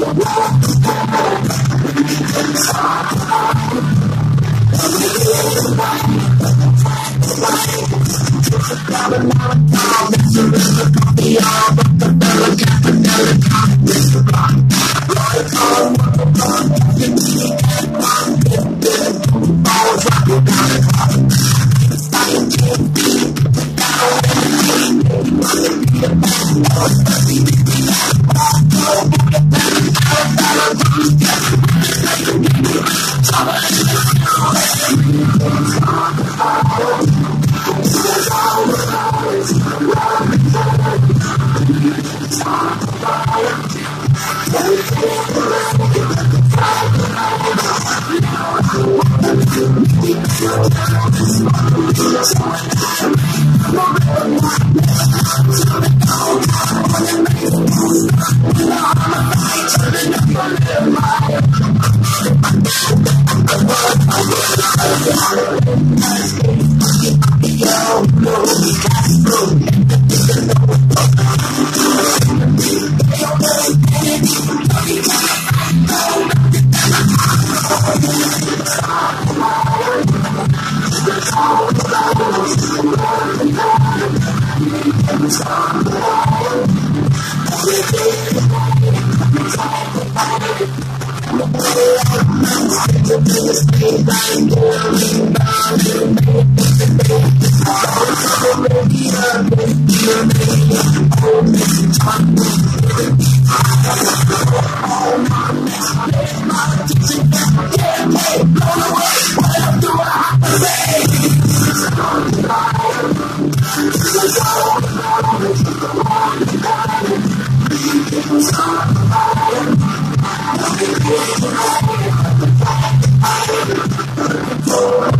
Thank you. I'm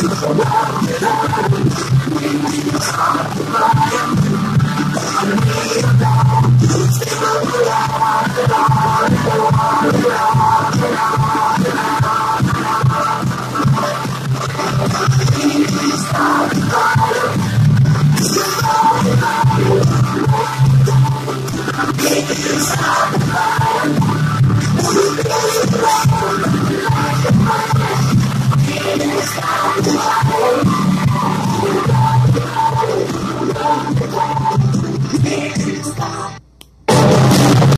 Peace. Baby, it's time to